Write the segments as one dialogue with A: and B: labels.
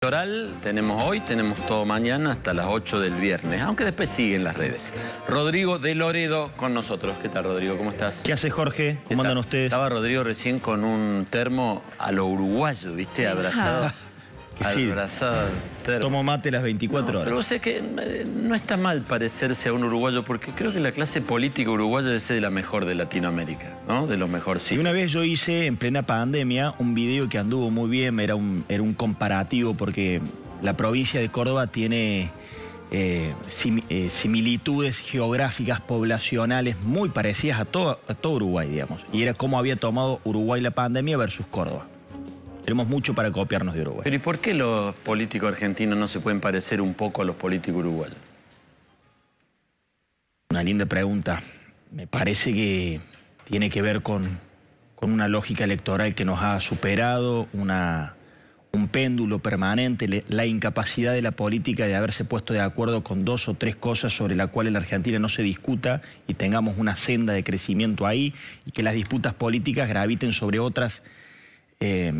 A: Electoral tenemos hoy, tenemos todo mañana hasta las 8 del viernes, aunque después siguen las redes. Rodrigo de Loredo con nosotros. ¿Qué tal, Rodrigo? ¿Cómo estás?
B: ¿Qué hace Jorge? ¿Cómo andan ustedes?
A: Estaba Rodrigo recién con un termo a lo uruguayo, ¿viste? Abrazado.
B: sí.
A: Abrazado. termo.
B: Tomo mate las 24
A: No,
B: horas.
A: pero vos sabés que eh, no está mal parecerse a un uruguayo, porque creo que la clase política uruguaya debe ser de la mejor de Latinoamérica, ¿no? De lo mejor, sí.
B: Y una vez yo hice en plena pandemia un video que anduvo muy bien, era un, era un comparativo porque la provincia de Córdoba tiene eh, sim- eh, similitudes geográficas, poblacionales muy parecidas a todo, a todo Uruguay, digamos. Y era cómo había tomado Uruguay la pandemia versus Córdoba. Tenemos mucho para copiarnos de Uruguay.
A: Pero ¿y por qué los políticos argentinos no se pueden parecer un poco a los políticos uruguayos?
B: Una linda pregunta. Me parece que tiene que ver con, con una lógica electoral que nos ha superado, una, un péndulo permanente, la incapacidad de la política de haberse puesto de acuerdo con dos o tres cosas sobre las cuales la Argentina no se discuta y tengamos una senda de crecimiento ahí y que las disputas políticas graviten sobre otras eh,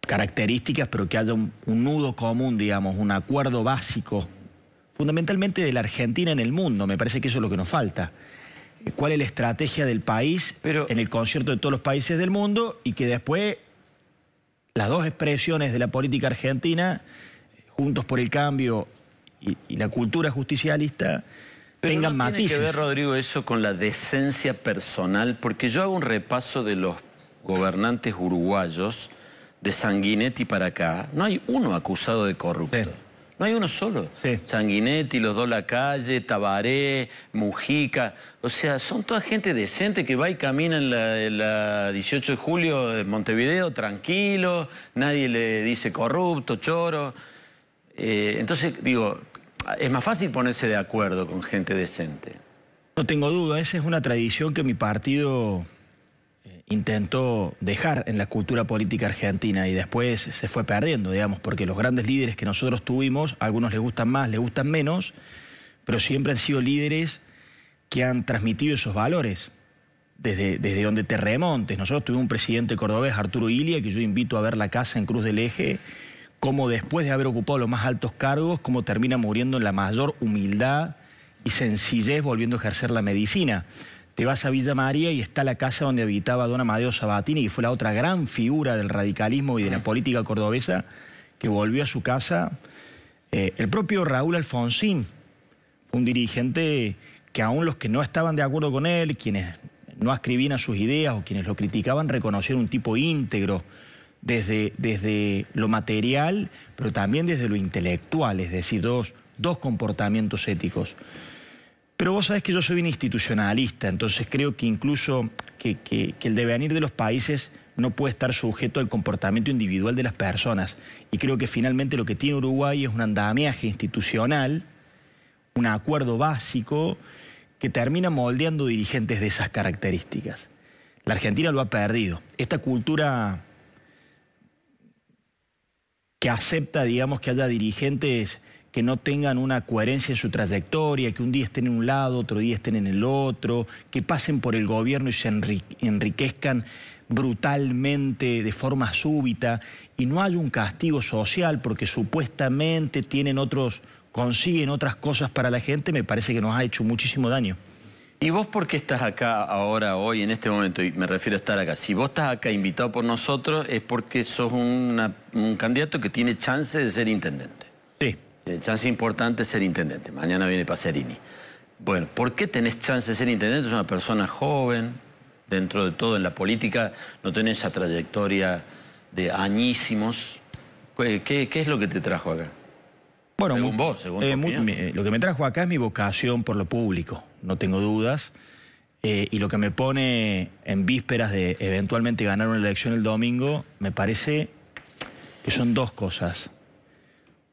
B: características, pero que haya un, un nudo común, digamos, un acuerdo básico, fundamentalmente de la Argentina en el mundo. Me parece que eso es lo que nos falta. ¿Cuál es la estrategia del país
A: Pero-
B: en el concierto de todos los países del mundo y que después las dos expresiones de la política argentina, Juntos por el Cambio y, y la cultura justicialista,
A: Pero
B: tengan
A: no
B: matices?
A: Tiene que ver, Rodrigo, eso con la decencia personal, porque yo hago un repaso de los gobernantes uruguayos de Sanguinetti para acá. No hay uno acusado de corrupto.
B: Sí.
A: No hay uno solo.
B: Sí.
A: Sanguinetti, los dos La Calle, Tabaré, Mujica. O sea, son toda gente decente que va y camina en la, en la 18 de julio de Montevideo tranquilo, nadie le dice corrupto, choro. Eh, entonces, digo, es más fácil ponerse de acuerdo con gente decente.
B: No tengo duda, esa es una tradición que mi partido intentó dejar en la cultura política argentina y después se fue perdiendo, digamos, porque los grandes líderes que nosotros tuvimos, algunos les gustan más, les gustan menos, pero siempre han sido líderes que han transmitido esos valores. Desde, desde donde te remontes. Nosotros tuvimos un presidente cordobés, Arturo Ilia, que yo invito a ver la casa en Cruz del Eje, cómo después de haber ocupado los más altos cargos, cómo termina muriendo en la mayor humildad y sencillez volviendo a ejercer la medicina. Te vas a Villa María y está la casa donde habitaba don Amadeo Sabatini, que fue la otra gran figura del radicalismo y de la política cordobesa, que volvió a su casa. Eh, el propio Raúl Alfonsín, un dirigente que aún los que no estaban de acuerdo con él, quienes no ascribían a sus ideas o quienes lo criticaban, reconocieron un tipo íntegro desde, desde lo material, pero también desde lo intelectual, es decir, dos, dos comportamientos éticos. Pero vos sabés que yo soy un institucionalista, entonces creo que incluso que, que- que el devenir de los países no puede estar sujeto al comportamiento individual de las personas. Y creo que finalmente lo que tiene Uruguay es un andamiaje institucional, un acuerdo básico que termina moldeando dirigentes de esas características. La Argentina lo ha perdido. Esta cultura que acepta, digamos, que haya dirigentes que no tengan una coherencia en su trayectoria, que un día estén en un lado, otro día estén en el otro, que pasen por el gobierno y se enri- enriquezcan brutalmente de forma súbita y no haya un castigo social porque supuestamente tienen otros consiguen otras cosas para la gente, me parece que nos ha hecho muchísimo daño.
A: ¿Y vos por qué estás acá ahora, hoy, en este momento? Y me refiero a estar acá. Si vos estás acá invitado por nosotros es porque sos una- un candidato que tiene chance de ser intendente.
B: Sí.
A: Tiene chance importante ser intendente. Mañana viene Pacerini. Bueno, ¿por qué tenés chance de ser intendente? Es una persona joven, dentro de todo en la política, no tenés esa trayectoria de añísimos. ¿Qué, qué- qué es lo que te trajo acá?
B: Bueno,
A: Según vos, según
B: eh, mi- eh, lo que me trajo acá es mi vocación por lo público, no tengo dudas. Eh, y lo que me pone en vísperas de eventualmente ganar una elección el domingo, me parece que son dos cosas.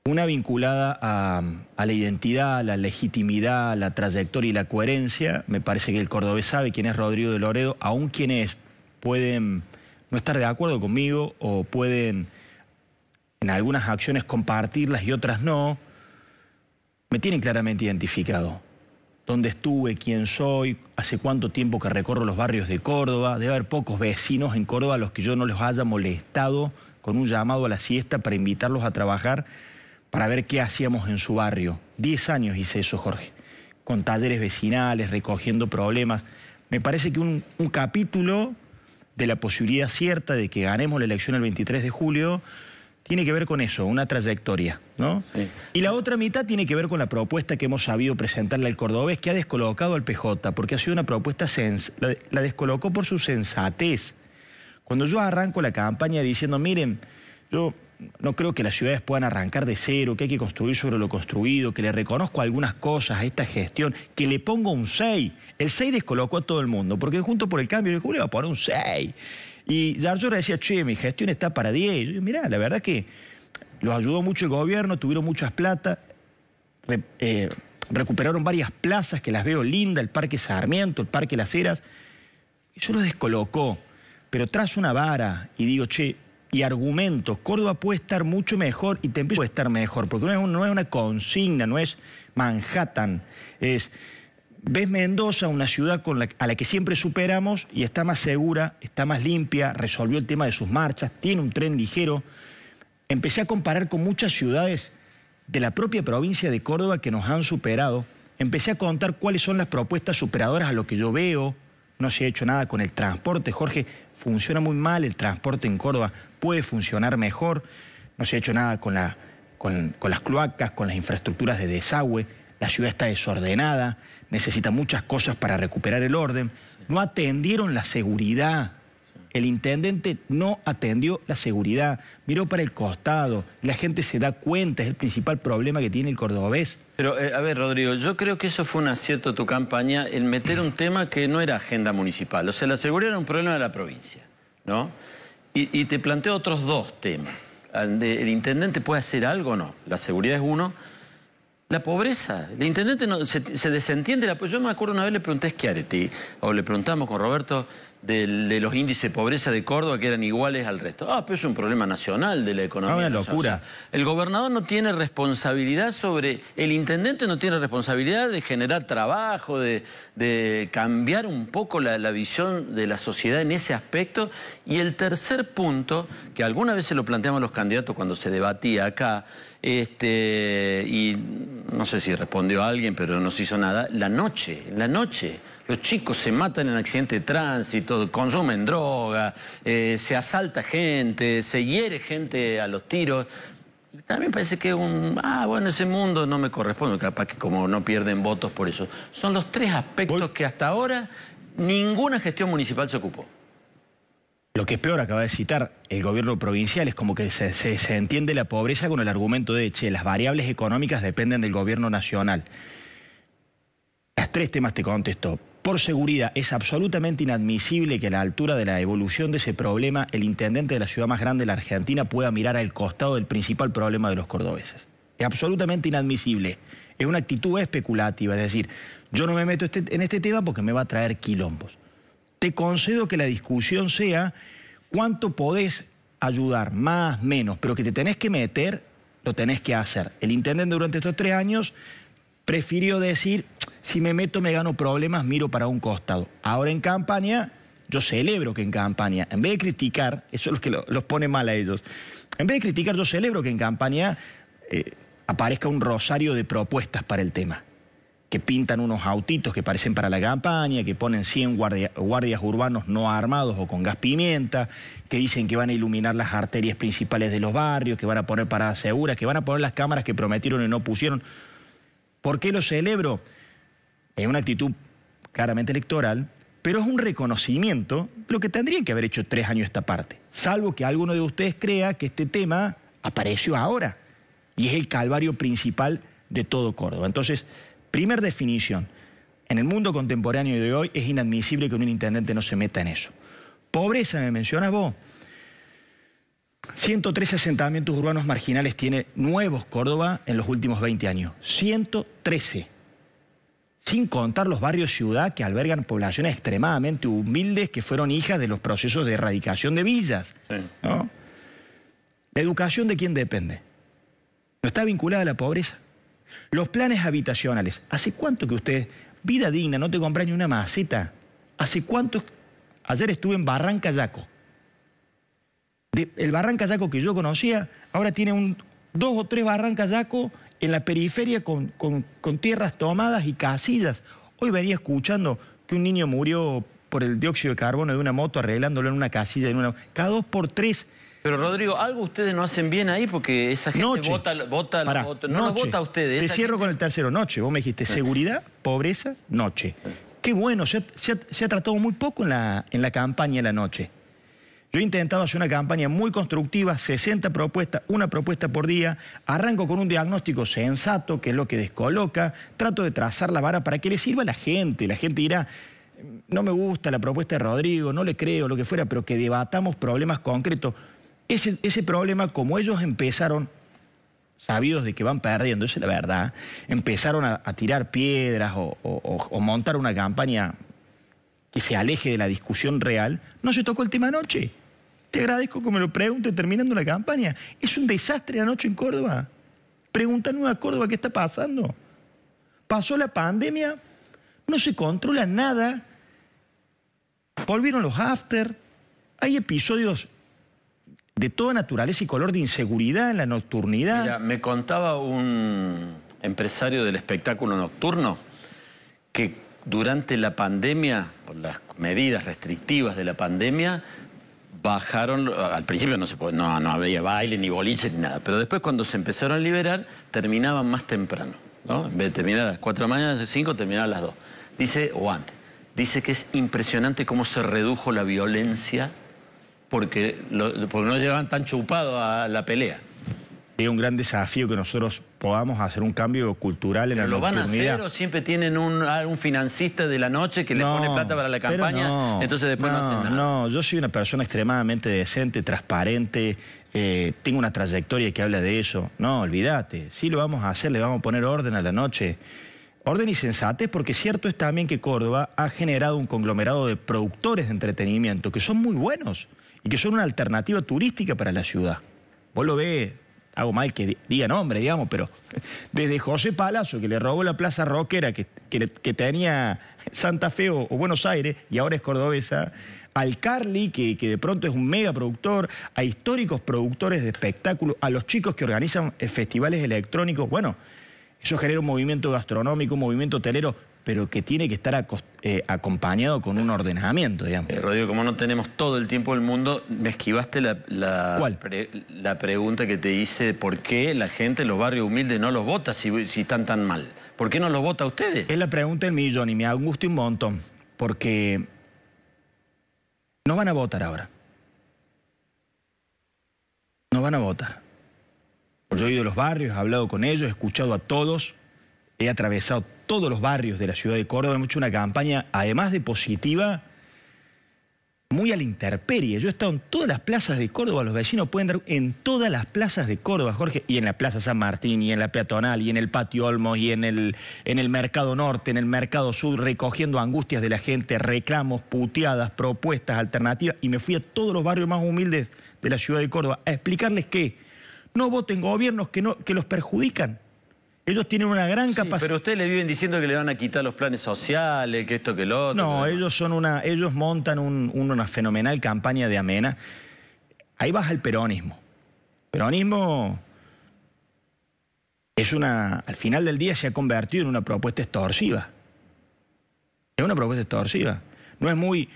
B: Una vinculada a, la identidad, a la legitimidad, a la trayectoria y la coherencia. Me parece que el cordobés sabe quién es Rodrigo de Loredo, aun quienes pueden no estar de acuerdo conmigo o pueden en algunas acciones compartirlas y otras no, me tienen claramente identificado. Dónde estuve, quién soy, hace cuánto tiempo que recorro los barrios de Córdoba. Debe haber pocos vecinos en Córdoba a los que yo no les haya molestado con un llamado a la siesta para invitarlos a trabajar para ver qué hacíamos en su barrio. Diez años hice eso, Jorge, con talleres vecinales, recogiendo problemas. Me parece que un, capítulo de la posibilidad cierta de que ganemos la elección el 23 de julio tiene que ver con eso, una trayectoria, ¿no? Y la otra mitad tiene que ver con la propuesta que hemos sabido presentarle al cordobés, que ha descolocado al PJ, porque ha sido una propuesta, sens la, la descolocó por su sensatez. Cuando yo arranco la campaña diciendo, miren, yo no creo que las ciudades puedan arrancar de cero, que hay que construir sobre lo construido, que le reconozco algunas cosas a esta gestión, que le pongo un 6. El 6 descolocó a todo el mundo, porque junto por el cambio de Julio va a poner un 6. Y Yarjora decía, che, mi gestión está para 10. Y mirá, la verdad que los ayudó mucho el gobierno, tuvieron muchas plata, eh, recuperaron varias plazas que las veo lindas, el Parque Sarmiento, el Parque Las Heras. Eso lo descolocó. Pero tras una vara y digo, che, y argumentos. Córdoba puede estar mucho mejor y Tempe puede estar mejor, porque no es, una consigna, no es Manhattan. Es, ves Mendoza, una ciudad a la que siempre superamos y está más segura, está más limpia, resolvió el tema de sus marchas, tiene un tren ligero. Empecé a comparar con muchas ciudades de la propia provincia de Córdoba que nos han superado. Empecé a contar cuáles son las propuestas superadoras a lo que yo veo, no se ha hecho nada con el transporte. Jorge, funciona muy mal el transporte en Córdoba, puede funcionar mejor. No se ha hecho nada con, la, con, las cloacas, con las infraestructuras de desagüe. La ciudad está desordenada, necesita muchas cosas para recuperar el orden. No atendieron la seguridad. El intendente no atendió la seguridad, miró para el costado, la gente se da cuenta, es el principal problema que tiene el cordobés.
A: Pero, eh, a ver, Rodrigo, yo creo que eso fue un acierto de tu campaña, el meter un tema que no era agenda municipal. O sea, la seguridad era un problema de la provincia, ¿no? Y, te planteo otros dos temas. ¿El intendente puede hacer algo o no? La seguridad es uno. La pobreza. El intendente se, desentiende. La, yo me acuerdo una vez le pregunté a Schiaretti, o le preguntamos con Roberto, de, los índices de pobreza de Córdoba que eran iguales al resto. Ah, pero es un problema nacional de la economía. Ah,
B: una locura.
A: el gobernador no tiene responsabilidad sobre... El intendente no tiene responsabilidad de generar trabajo, de, cambiar un poco la, visión de la sociedad en ese aspecto. Y el tercer punto, que alguna vez se lo planteamos los candidatos cuando se debatía acá, este, y no sé si respondió alguien, pero no se hizo nada, la noche, la noche. Los chicos se matan en accidente de tránsito, consumen droga, eh, se asalta gente, se hiere gente a los tiros. También parece que un, ah, bueno, ese mundo no me corresponde, capaz que como no pierden votos por eso. Son los tres aspectos que hasta ahora ninguna gestión municipal se ocupó.
B: Lo que es peor, acaba de citar, el gobierno provincial es como que se, se entiende la pobreza con el argumento de, che, las variables económicas dependen del gobierno nacional. Las tres temas te contesto por seguridad, es absolutamente inadmisible que a la altura de la evolución de ese problema el intendente de la ciudad más grande de la Argentina pueda mirar al costado del principal problema de los cordobeses. Es absolutamente inadmisible. Es una actitud especulativa, es decir, yo no me meto este, en este tema porque me va a traer quilombos. Te concedo que la discusión sea cuánto podés ayudar, más, menos, pero que te tenés que meter, lo tenés que hacer. El intendente durante estos tres años prefirió decir, si me meto me gano problemas, miro para un costado. Ahora en campaña, yo celebro que en campaña, en vez de criticar, eso es lo que los pone mal a ellos, en vez de criticar, yo celebro que en campaña eh, aparezca un rosario de propuestas para el tema. Que pintan unos autitos que parecen para la campaña, que ponen 100 guardias urbanos no armados o con gas pimienta, que dicen que van a iluminar las arterias principales de los barrios, que van a poner paradas seguras, que van a poner las cámaras que prometieron y no pusieron. ¿Por qué lo celebro? Es una actitud claramente electoral, pero es un reconocimiento de lo que tendrían que haber hecho tres años esta parte. Salvo que alguno de ustedes crea que este tema apareció ahora y es el calvario principal de todo Córdoba. Entonces, primer definición. En el mundo contemporáneo de hoy es inadmisible que un intendente no se meta en eso. Pobreza, me mencionas vos. 113 asentamientos urbanos marginales tiene nuevos Córdoba en los últimos 20 años. 113. Sin contar los barrios ciudad que albergan poblaciones extremadamente humildes que fueron hijas de los procesos de erradicación de villas. ¿La educación de quién depende? ¿No está vinculada a la pobreza? Los planes habitacionales. ¿Hace cuánto que usted, vida digna, no te compra ni una maceta? ¿Hace cuánto? Ayer estuve en Barranca Yaco el Barranca Yaco que yo conocía, ahora tiene un, dos o tres Barranca Yaco en la periferia con, con tierras tomadas y casillas. Hoy venía escuchando que un niño murió por el dióxido de carbono de una moto arreglándolo en una casilla, en una, cada dos por tres.
A: Pero Rodrigo, algo ustedes no hacen bien ahí porque esa gente vota, vota, no los vota a ustedes.
B: Te cierro con el tercero, noche. Vos me dijiste seguridad, pobreza, noche. Qué bueno, se ha, tratado muy poco en la, en la campaña de la noche. Yo he intentado hacer una campaña muy constructiva, 60 propuestas, una propuesta por día, arranco con un diagnóstico sensato, que es lo que descoloca, trato de trazar la vara para que le sirva a la gente. La gente dirá, no me gusta la propuesta de Rodrigo, no le creo, lo que fuera, pero que debatamos problemas concretos. Ese, problema, como ellos empezaron, sabidos de que van perdiendo, esa es la verdad, empezaron a, tirar piedras o, montar una campaña que se aleje de la discusión real, no se tocó el tema anoche. Te agradezco que me lo pregunte terminando la campaña. Es un desastre anoche en Córdoba. Pregúntame a Córdoba qué está pasando. Pasó la pandemia, no se controla nada. Volvieron los after. Hay episodios de toda naturaleza y color de inseguridad en la nocturnidad.
A: Mira, me contaba un empresario del espectáculo nocturno que durante la pandemia, las medidas restrictivas de la pandemia, bajaron, al principio no, se no, no había baile, ni boliche, ni nada, pero después cuando se empezaron a liberar, terminaban más temprano. ¿no? En vez de terminar a las 4 de mañana, a las 5, terminaban a las 2. Dice, o antes, dice que es impresionante cómo se redujo la violencia porque, no llegaban tan chupados a la pelea.
B: Es un gran desafío que nosotros podamos hacer un cambio cultural en la
A: ¿Lo van a hacer o siempre tienen un, un financista de la noche que le pone plata para la campaña, entonces después no, hacen nada?
B: No, yo soy una persona extremadamente decente, transparente, eh, tengo una trayectoria que habla de eso. No, olvídate, sí lo vamos a hacer, le vamos a poner orden a la noche. Orden y sensatez, porque cierto es también que Córdoba ha generado un conglomerado de productores de entretenimiento que son muy buenos y que son una alternativa turística para la ciudad. Vos lo ves, hago mal que diga nombre, digamos, pero desde José Palazzo, que le robó la Plaza Roquera, que, que, tenía Santa Fe o, Buenos Aires, y ahora es cordobesa, al Carly, que, que, de pronto es un mega productor, a históricos productores de espectáculos, a los chicos que organizan festivales electrónicos, bueno, eso genera un movimiento gastronómico, un movimiento hotelero, pero que tiene que estar eh, acompañado con un ordenamiento, digamos.
A: Eh, Rodrigo, como no tenemos todo el tiempo del mundo, me esquivaste la, la, pregunta que te hice por qué la gente en los barrios humildes no los vota si, si están tan mal. ¿Por qué no los vota a ustedes?
B: Es la pregunta del millón y me angustia un montón, porque no van a votar ahora. No van a votar. Yo he ido a los barrios, he hablado con ellos, he escuchado a todos, he atravesado todos los barrios de la ciudad de Córdoba, hemos hecho una campaña, además de positiva, muy a la intemperie. Yo he estado en todas las plazas de Córdoba, los vecinos pueden dar en todas las plazas de Córdoba, Jorge, y en la Plaza San Martín, y en la Peatonal, y en el Patio Olmos, y en el, en el Mercado Norte, en el Mercado Sur, recogiendo angustias de la gente, reclamos, puteadas, propuestas, alternativas, y me fui a todos los barrios más humildes de la ciudad de Córdoba a explicarles que no voten gobiernos que, no, que los perjudican. Ellos tienen una gran capacidad.
A: Pero ustedes le viven diciendo que le van a quitar los planes sociales, que esto, que lo otro.
B: No, ellos son una, ellos montan una fenomenal campaña de amena. Ahí baja el peronismo. Peronismo es una, al final del día se ha convertido en una propuesta extorsiva. Es una propuesta extorsiva. No es muy,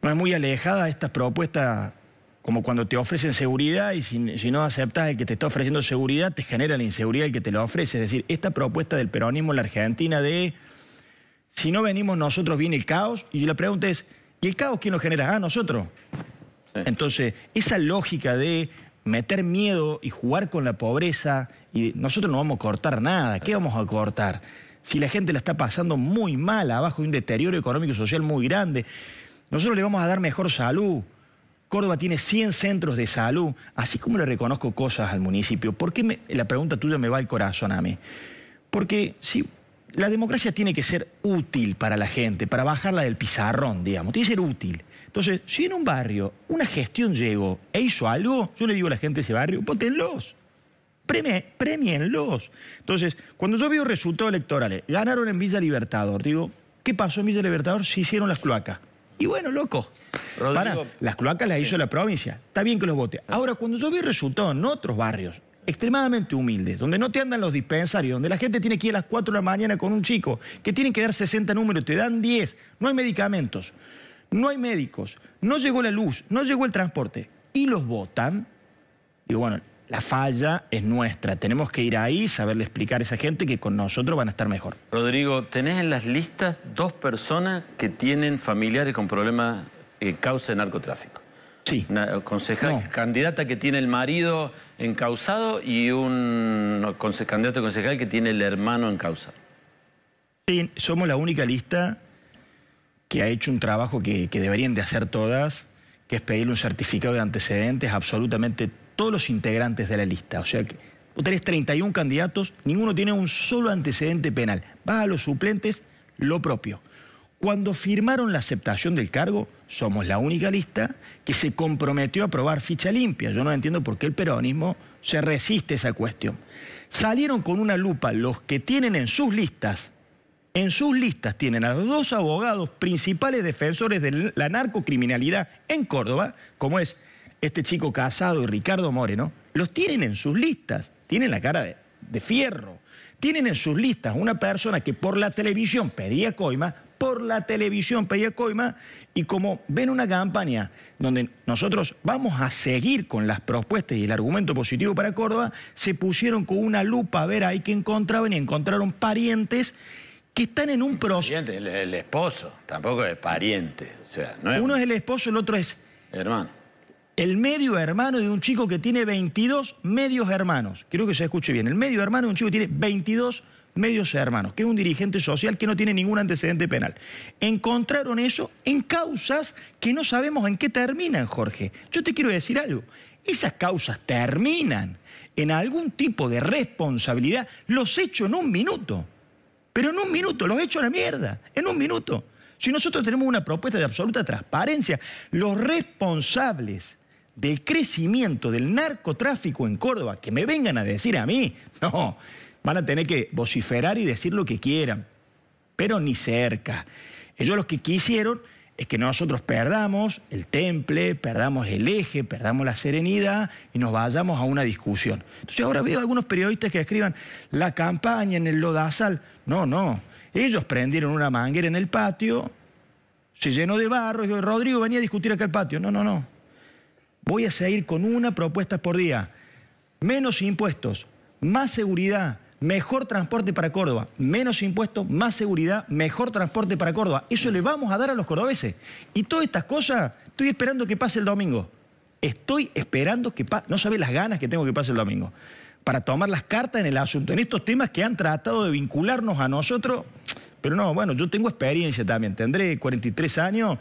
B: no es muy alejada esta propuesta como cuando te ofrecen seguridad y si, no aceptas el que te está ofreciendo seguridad, te genera la inseguridad el que te lo ofrece. Es decir, esta propuesta del peronismo en la Argentina de si no venimos nosotros viene el caos, y la pregunta es, ¿y el caos quién lo genera? Ah, nosotros. Entonces, esa lógica de meter miedo y jugar con la pobreza, y nosotros no vamos a cortar nada, ¿qué vamos a cortar? Si la gente la está pasando muy mal, abajo de un deterioro económico y social muy grande, nosotros le vamos a dar mejor salud, Córdoba tiene 100 centros de salud, así como le reconozco cosas al municipio. ¿Por qué la pregunta tuya me va al corazón a mí? Porque si la democracia tiene que ser útil para la gente, para bajarla del pizarrón, digamos, tiene que ser útil. Entonces, si en un barrio una gestión llegó e hizo algo, yo le digo a la gente de ese barrio, votenlos. premienlos. Entonces, cuando yo veo resultados electorales, ganaron en Villa Libertador, digo, ¿qué pasó en Villa Libertador? Se hicieron las cloacas. Y bueno, loco. Para, las cloacas las hizo la provincia. Está bien que los vote. Ahora, cuando yo vi el resultado en otros barrios, extremadamente humildes, donde no te andan los dispensarios, donde la gente tiene que ir a las 4 de la mañana con un chico, que tienen que dar 60 números, te dan 10, no hay medicamentos, no hay médicos, no llegó la luz, no llegó el transporte, y los votan, digo, bueno, la falla es nuestra, tenemos que ir ahí, saberle explicar a esa gente que con nosotros van a estar mejor.
A: Rodrigo, tenés en las listas dos personas que tienen familiares con problemas que causa de narcotráfico.
B: Sí.
A: Una concejal, candidata que tiene el marido encausado y un candidato concejal que tiene el hermano encausado.
B: Sí, somos la única lista que ha hecho un trabajo que, deberían de hacer todas, que es pedirle un certificado de antecedentes absolutamente todos los integrantes de la lista. O sea que vos tenés 31 candidatos, ninguno tiene un solo antecedente penal. Vas a los suplentes, lo propio. Cuando firmaron la aceptación del cargo, somos la única lista que se comprometió a aprobar ficha limpia. Yo no entiendo por qué el peronismo se resiste a esa cuestión. Salieron con una lupa los que tienen en sus listas, en sus listas tienen a dos abogados principales defensores de la narcocriminalidad en Córdoba, como es este chico casado y Ricardo Moreno, los tienen en sus listas, tienen la cara de, de fierro. Tienen en sus listas una persona que por la televisión pedía coima, por la televisión pedía coima y como ven una campaña donde nosotros vamos a seguir con las propuestas y el argumento positivo para Córdoba, se pusieron con una lupa a ver ahí qué encontraban y encontraron parientes que están en un proceso.
A: El, el, esposo, tampoco es pariente. O sea,
B: Uno es el esposo, el otro es...
A: Hermano.
B: El medio hermano de un chico que tiene 22 medios hermanos. Quiero que se escuche bien. El medio hermano de un chico que tiene 22 medios hermanos, que es un dirigente social que no tiene ningún antecedente penal. Encontraron eso en causas que no sabemos en qué terminan, Jorge. Yo te quiero decir algo. Esas causas terminan en algún tipo de responsabilidad. Los hecho en un minuto. Pero en un minuto, los hecho a la mierda. En un minuto. Si nosotros tenemos una propuesta de absoluta transparencia, los responsables del crecimiento del narcotráfico en Córdoba, que me vengan a decir a mí, no, van a tener que vociferar y decir lo que quieran, pero ni cerca. Ellos lo que quisieron es que nosotros perdamos el temple, perdamos el eje, perdamos la serenidad y nos vayamos a una discusión. Entonces ahora veo algunos periodistas que escriban la campaña en el lodazal. No, no. Ellos prendieron una manguera en el patio, se llenó de barro y dijo, Rodrigo venía a discutir acá el patio. No, no, no. Voy a seguir con una propuesta por día. Menos impuestos, más seguridad, mejor transporte para Córdoba, menos impuestos, más seguridad, mejor transporte para Córdoba. Eso le vamos a dar a los cordobeses. Y todas estas cosas, estoy esperando que pase el domingo. Estoy esperando que pase, no sabe las ganas que tengo que pase el domingo, para tomar las cartas en el asunto, en estos temas que han tratado de vincularnos a nosotros. Pero no, bueno, yo tengo experiencia también, tendré 43 años,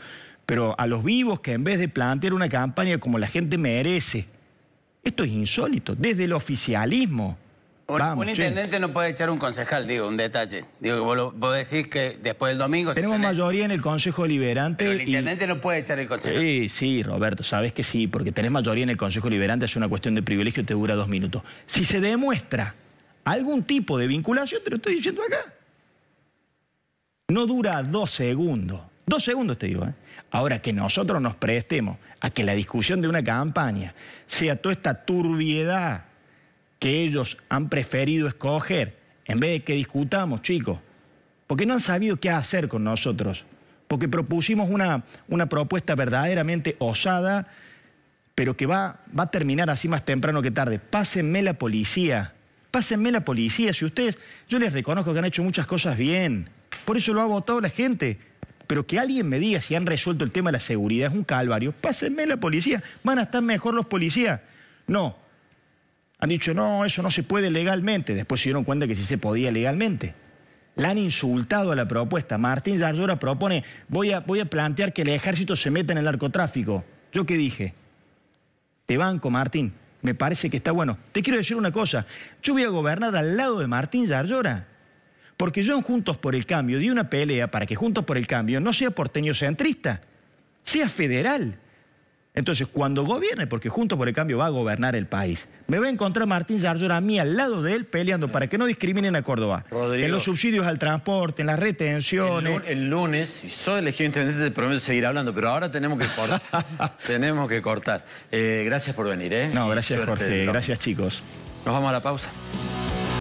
B: pero a los vivos que en vez de plantear una campaña como la gente merece, esto es insólito, desde el oficialismo
C: un, intendente no puede echar un concejal, digo, un detalle. Digo, vos, vos decís que después del domingo...
B: Tenemos mayoría en el Consejo Liberante.
C: Pero el intendente no puede echar el concejal.
B: Sí, sí, Roberto, sabes que sí, porque tenés mayoría en el Consejo Liberante, es una cuestión de privilegio, te dura dos minutos. Si se demuestra algún tipo de vinculación, te lo estoy diciendo acá. No dura dos segundos. Dos segundos te digo, ¿eh? Ahora que nosotros nos prestemos a que la discusión de una campaña sea toda esta turbiedad que ellos han preferido escoger en vez de que discutamos, chicos, porque no han sabido qué hacer con nosotros, porque propusimos una, una propuesta verdaderamente osada, pero que va, va a terminar así más temprano que tarde. Pásenme la policía, pásenme la policía. Si ustedes, yo les reconozco que han hecho muchas cosas bien, por eso lo ha votado la gente. Pero que alguien me diga si han resuelto el tema de la seguridad es un calvario. Pásenme la policía. ¿Van a estar mejor los policías? No, han dicho, no, eso no se puede legalmente. Después se dieron cuenta que sí se podía legalmente. La han insultado a la propuesta. Martín Yarlora propone, voy a, voy a plantear que el ejército se meta en el narcotráfico. ¿Yo qué dije? Te banco, Martín. Me parece que está bueno. Te quiero decir una cosa. Yo voy a gobernar al lado de Martín Yarlora. Porque yo en Juntos por el Cambio di una pelea para que Juntos por el Cambio no sea porteño centrista, sea federal. Entonces, cuando gobierne, porque Junto por el Cambio va a gobernar el país, me va a encontrar Martín Yarlor a mí al lado de él peleando para que no discriminen a Córdoba. en los subsidios al transporte, en las retenciones.
A: El, lunes, si soy elegido intendente, te prometo seguir hablando, pero ahora tenemos que cortar. tenemos que cortar. Eh, gracias por venir, ¿eh?
B: No, gracias Jorge, gracias chicos.
A: Nos vamos a la pausa.